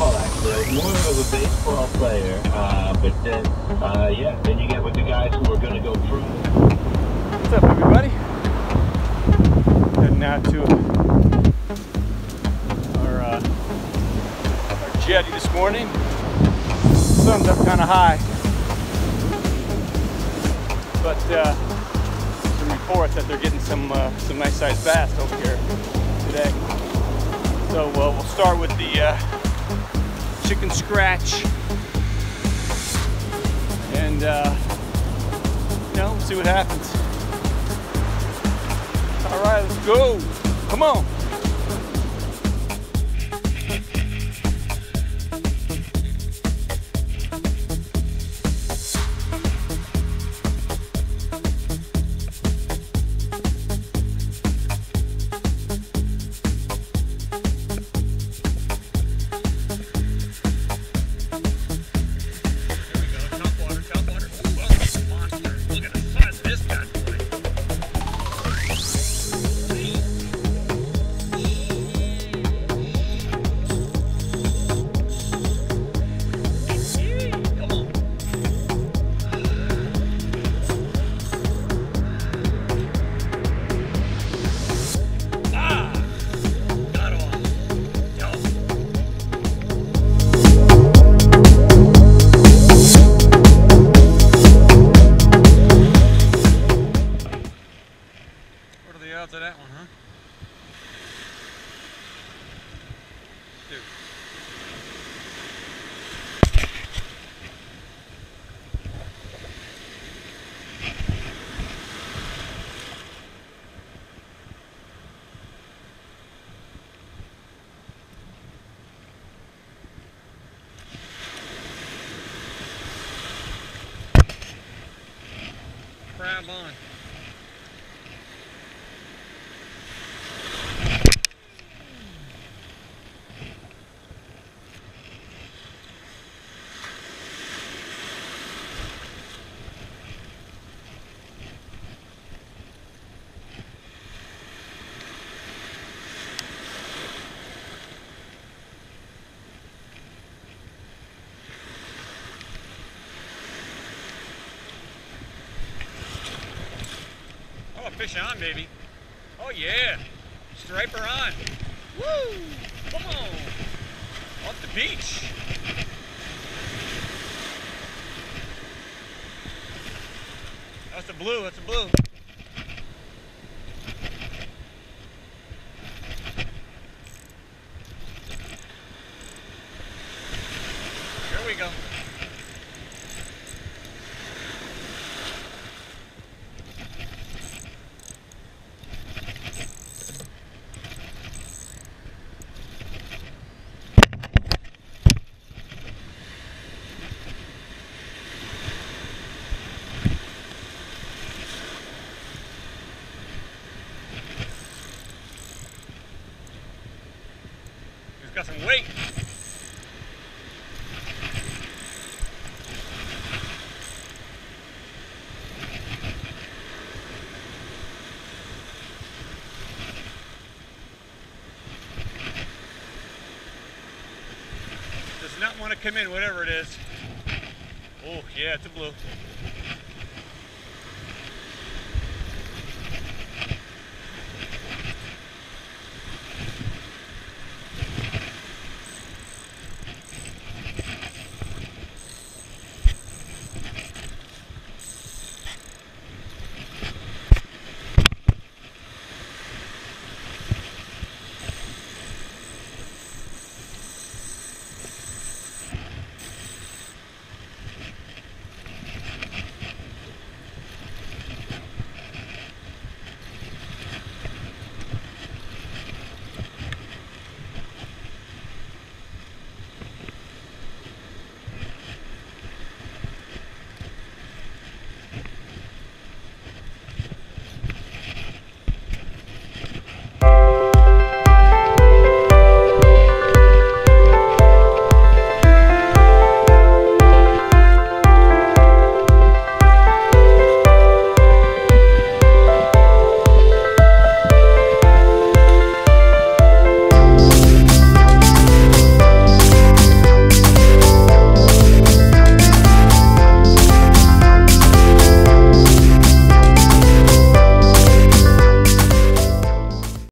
Uh, baseball, actually. More of a baseball player. Uh, but then, uh, yeah, then you get with the guys who are going to go pro. What's up, everybody? Heading out to our, uh, our jetty this morning. Sun's up kind of high, but uh, some reports that they're getting some uh, some nice sized bass over here today. So uh, we'll start with the uh, chicken scratch and uh, you know, see what happens. All right, let's go. Come on. Of that one, huh? Dude. Crab on. Fish on, baby. Oh, yeah. Striper on. Woo! Come on. Off the beach. That's a blue. That's a blue. Here we go. Want to come in, whatever it is. Oh, yeah, it's a blue.